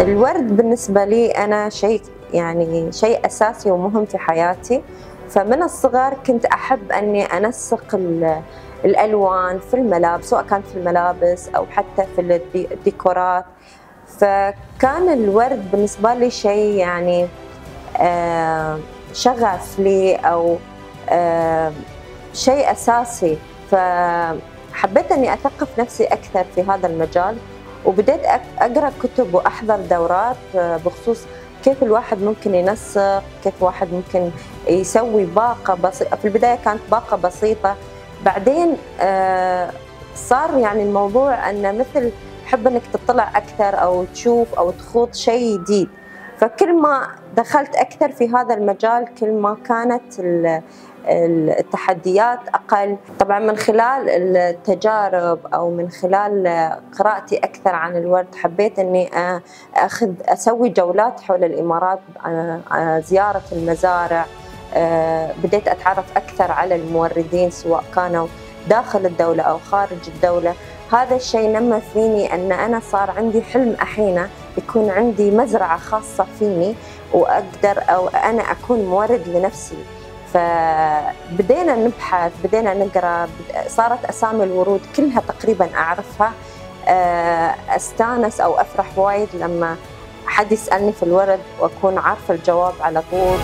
الورد بالنسبة لي أنا شيء يعني شيء أساسي ومهم في حياتي. فمن الصغر كنت أحب أني أنسق الألوان في الملابس سواء كانت في الملابس أو حتى في الديكورات. فكان الورد بالنسبة لي شيء يعني شغف لي أو شيء أساسي. فحبيت أني أثقف نفسي أكثر في هذا المجال. وبدأت أقرأ كتب وأحضر دورات بخصوص كيف الواحد ممكن ينسق كيف الواحد ممكن يسوي باقة بسيطة في البداية كانت باقة بسيطة. بعدين صار يعني الموضوع أنه مثل حب أنك تطلع أكثر أو تشوف أو تخوض شيء جديد. فكل ما دخلت أكثر في هذا المجال كل ما كانت التحديات أقل. طبعا من خلال التجارب أو من خلال قراءتي أكثر عن الورد حبيت أني أخذ أسوي جولات حول الإمارات زيارة المزارع بديت أتعرف أكثر على الموردين سواء كانوا داخل الدولة أو خارج الدولة. هذا الشيء نمى فيني أن أنا صار عندي حلم أحيانا يكون عندي مزرعة خاصة فيني وأقدر أو أنا أكون مورد لنفسي. فبدينا نبحث بدينا نقرأ صارت أسامي الورود كلها تقريبا أعرفها. أستانس أو أفرح وايد لما حد يسألني في الورد وأكون عارفة الجواب على طول.